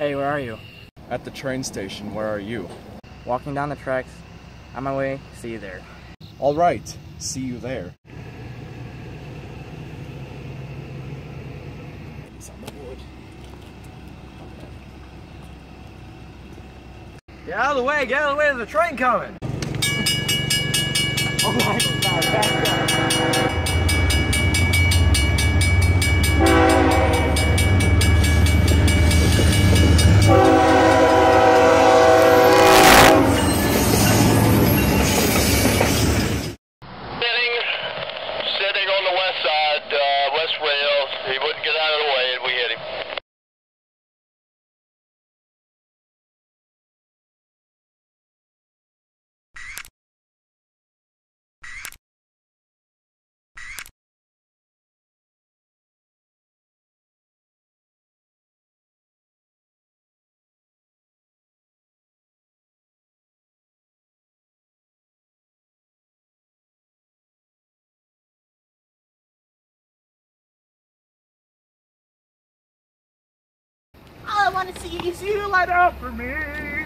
Hey, where are you? At the train station, where are you? Walking down the tracks. On my way. See you there. All right, see you there. He's on the wood. Get out of the way, get out of the way, there's a train coming! Oh want to light up for me.